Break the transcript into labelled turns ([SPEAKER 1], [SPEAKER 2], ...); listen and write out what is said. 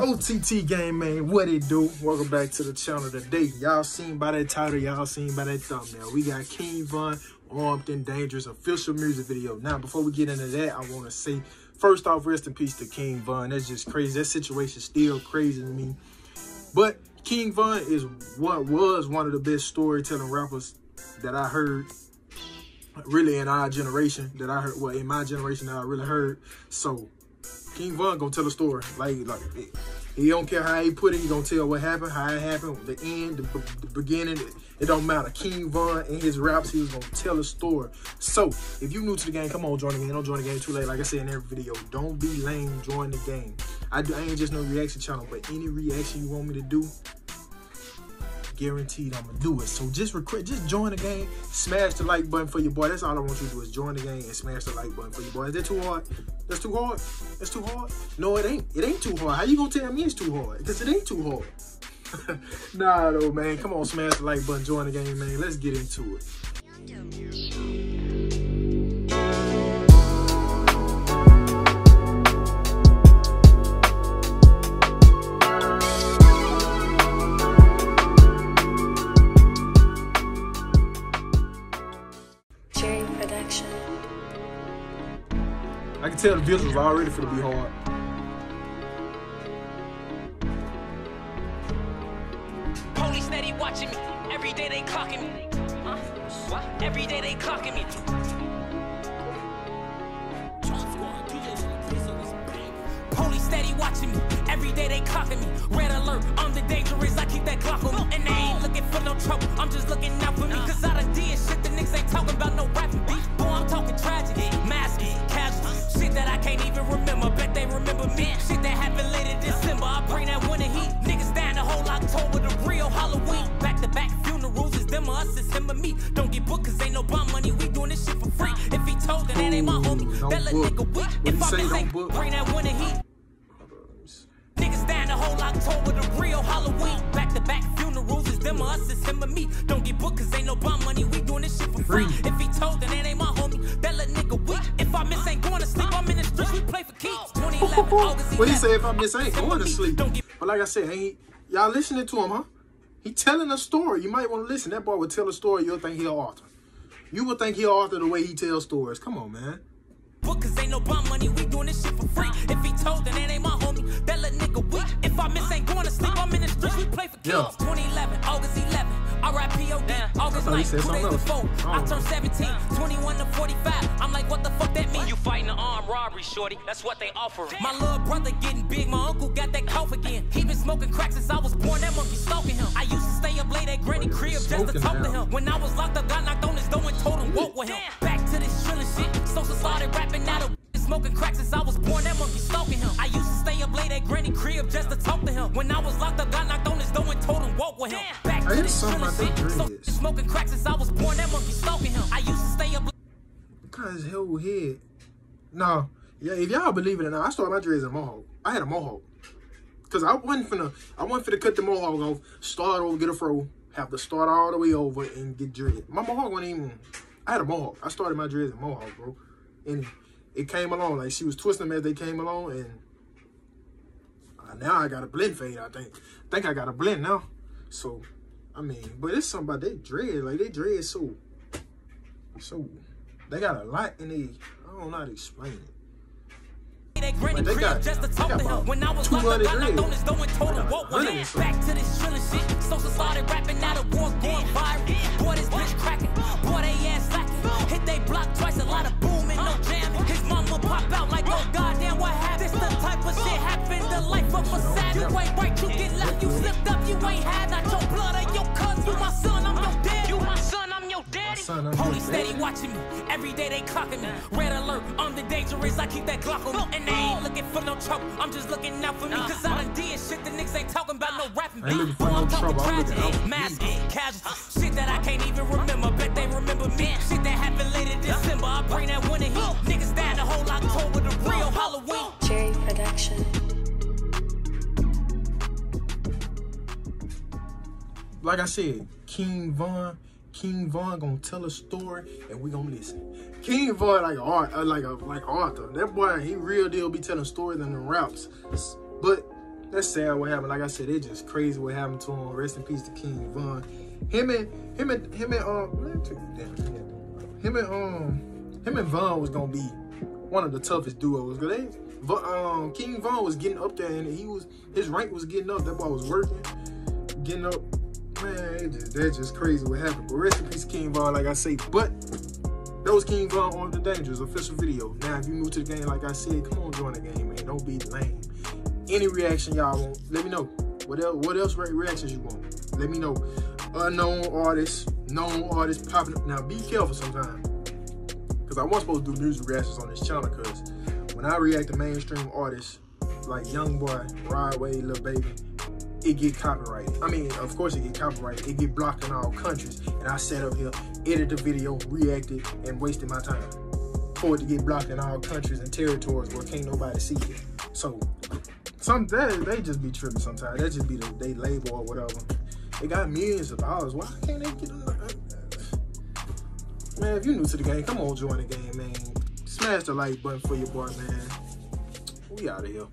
[SPEAKER 1] OTT game, man. What it do? Welcome back to the channel today. Y'all seen by that title, y'all seen by that thumbnail. We got King Von, Armed and Dangerous official music video. Now, before we get into that, I want to say, first off, rest in peace to King Von. That's just crazy. That situation still crazy to me. But King Von is what was one of the best storytelling rappers that I heard really in our generation that I heard well in my generation that I really heard so King Von gonna tell a story. Like, like he don't care how he put it. He gonna tell what happened, how it happened, the end, the, the beginning. It, it, don't matter. King Von and his raps, he was gonna tell a story. So, if you new to the game, come on, join the game. Don't join the game too late. Like I said in every video, don't be lame. Join the game. I, do, I ain't just no reaction channel, but any reaction you want me to do, guaranteed I'm gonna do it. So just request, just join the game, smash the like button for your boy. That's all I want you to do is join the game and smash the like button for your boy. Is that too hard? That's too hard? That's too hard? No, it ain't. It ain't too hard. How you gonna tell me it's too hard? Because it ain't too hard. nah, though, man. Come on, smash the like button, join the game, man. Let's get into it. Can tell the visuals already for to be hard. Police steady watching me. Every day they clocking me. Huh? What? Every day they clocking me. Police steady watching me. Every day they clocking me. Red alert, I'm the dangerous. I keep that clock on me. And they ain't looking for no trouble. I'm just looking out for me. Cause I him or me. Don't get booked cause ain't no bomb money. We doing this shit for free. If he told, then that ain't my homie. That little nigga weak. If I miss ain't bring that one winter heat. Niggas down the whole October, the real Halloween. Back to back funerals, is them or us, it's him or me. Don't get booked cause ain't no bomb money, we doing this shit for free. If he told, then that ain't my homie, that little nigga weak. If I miss ain't going to sleep, I'm in the streets, we play for keeps. 2011, August What he say if I miss ain't going to sleep? But like I said, ain't y'all listening to him, huh? He telling a story. You might want to listen. That boy would tell a story, you'll think he an author. You would think he'll author the way he tells stories. Come on, man cause ain't no bomb money, we doing this shit for free. If he told, then that ain't my homie, that little nigga weak. If I miss ain't going to sleep, I'm in the streets, we play for kids. Yeah. 2011, August 11, R.I.P.O.D. August 9th, two days before, I oh. turned 17, 21 to 45. Shorty, that's what they offer. My little brother getting big, my uncle got that cough again. He been smoking crack since I was born, that monkey stalking him. I used to stay up late at granny crib just to talk to him. When I was locked up, got knocked on his door and told him walk with him. Back to this drilling shit, Sosa started rapping now the smoking crack since I was born, that monkey stalking him. I used to stay up late at granny crib just to talk to him. When I was locked up, got knocked on his door and told him walk with him. Back to this drilling shit, so smoking crack since I was born, that monkey stalking him. I used to stay up. Because his whole head. No, yeah, if y'all believe it or not, I started my dreads in mohawk. I had a mohawk. Cause I wasn't finna, I wasn't finna cut the mohawk off, start over, get a fro, have to start all the way over and get dread. My mohawk wasn't even, I had a mohawk. I started my dreads in mohawk, bro. And it came along. Like she was twisting them as they came along, and uh, now I got a blend fade. I think. I think I got a blend now. So, I mean, but it's something about they dread. Like they dread so, so they got a lot in they. I don't know how to explain it. Granny crib just to talk to him. When I was locked up, I knocked on his door and told him what was Back to this shit. Sosa started rapping, now the war going viral. Boy, this bitch cracking. Boy, they ass slacking. Hit they block twice, a lot of booming, no jamming. His mama pop out like, oh goddamn, what happened? This the type of shit happened. The life of a savage. You ain't right, you get left, you slipped up, you ain't had not your blood or your cuz. You my son, your daddy. Police steady watching me. Every day they clocking me. Red alert, I'm the dangerous. I keep that Glock on me. And they ain't looking for no trouble. I'm just looking out for me. Cause I done did shit the niggas ain't talking about no rapping beat. Boy, I'm talking tragedy. Mask, casualty. Shit that I can't even remember. Bet they remember me. Shit that happened late in December. I bring that winter heat. Niggas down the whole October. The real Halloween. Jerry Production. Like I said, King Von King Von gonna tell a story and we gonna listen. King Von like art, like a like Arthur. That boy, he real deal be telling stories and the raps. But
[SPEAKER 2] that's sad what happened. Like I said, it's just crazy what happened to him. Rest in peace to King Von. Him and him and him and um him and um him and Von was gonna be one of the toughest duos. They um King Von was getting up there and he was his rank was getting up. That boy was working, getting up. Man, that's just crazy what happened. But rest in peace, King Von, like I say. But was King Von on the Dangerous official video. Now, if you new to the game, like I said, come on, join the game, man. Don't be lame. Any reaction y'all want, let me know. What else? What else reactions you want? Let me know. Unknown artists, known artists popping up. Now, be careful sometimes, because I wasn't supposed to do music reactions on this channel. Because when I react to mainstream artists like Young Boy, Rod Wave, Lil Baby, it get copyrighted. I mean, of course it get copyrighted. It get blocked in all countries. And I sat up here, edited the video, reacted, and wasted my time for it to get blocked in all countries and territories where can't nobody see it. So, some they, they just be tripping sometimes. That just be the they label or whatever. They got millions of dollars. Why can't they get them? Man, if you're new to the game, come on, join the game, man. Smash the like button for your boy, man. We out of here.